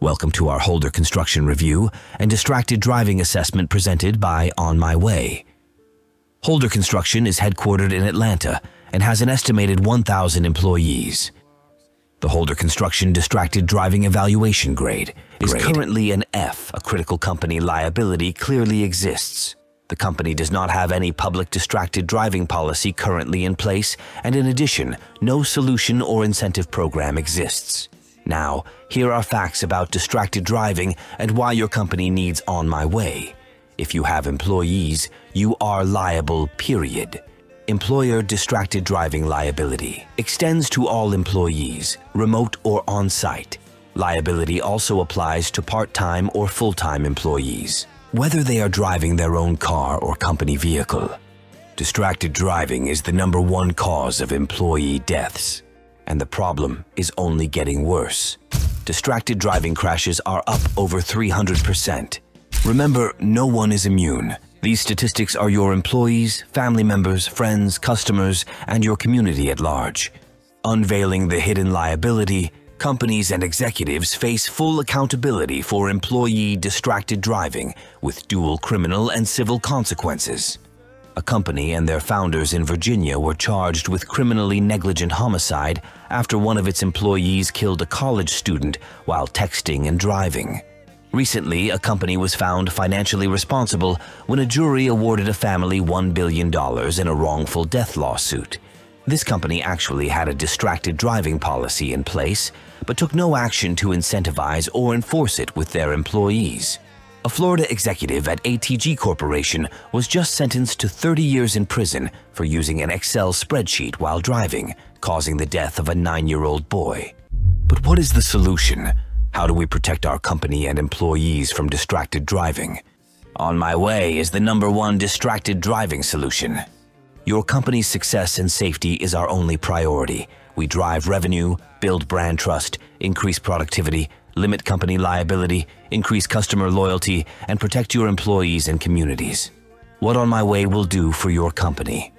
Welcome to our Holder Construction Review and Distracted Driving Assessment presented by On My Way. Holder Construction is headquartered in Atlanta and has an estimated 1,000 employees. The Holder Construction Distracted Driving Evaluation Grade is Grade. currently an F. A critical company liability clearly exists. The company does not have any public distracted driving policy currently in place, and in addition, no solution or incentive program exists. Now, here are facts about distracted driving and why your company needs On My Way. If you have employees, you are liable, period. Employer distracted driving liability extends to all employees, remote or on site. Liability also applies to part time or full time employees, whether they are driving their own car or company vehicle. Distracted driving is the number one cause of employee deaths, and the problem is only getting worse. Distracted driving crashes are up over 300%. Remember, no one is immune. These statistics are your employees, family members, friends, customers, and your community at large. Unveiling the hidden liability, companies and executives face full accountability for employee distracted driving with dual criminal and civil consequences. A company and their founders in Virginia were charged with criminally negligent homicide after one of its employees killed a college student while texting and driving. Recently, a company was found financially responsible when a jury awarded a family $1 billion in a wrongful death lawsuit. This company actually had a distracted driving policy in place, but took no action to incentivize or enforce it with their employees. A Florida executive at ATG Corporation was just sentenced to 30 years in prison for using an Excel spreadsheet while driving, causing the death of a nine-year-old boy. But what is the solution? How do we protect our company and employees from distracted driving? On My Way is the number one distracted driving solution. Your company's success and safety is our only priority. We drive revenue, build brand trust, increase productivity, limit company liability, increase customer loyalty, and protect your employees and communities. What On My Way will do for your company.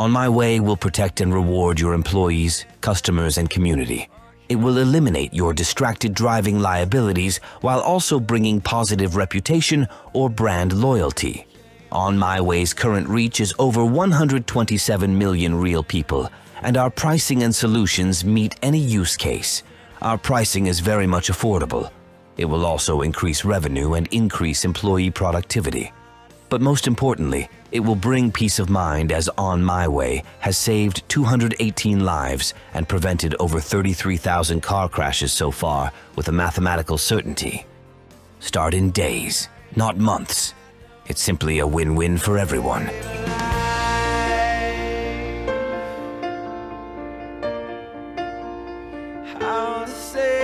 On My Way will protect and reward your employees, customers, and community. It will eliminate your distracted driving liabilities while also bringing positive reputation or brand loyalty. On My Way's current reach is over 127 million real people, and our pricing and solutions meet any use case. Our pricing is very much affordable. It will also increase revenue and increase employee productivity. But most importantly, it will bring peace of mind as On My Way has saved 218 lives and prevented over 33,000 car crashes so far with a mathematical certainty. Start in days, not months. It's simply a win-win for everyone. How to say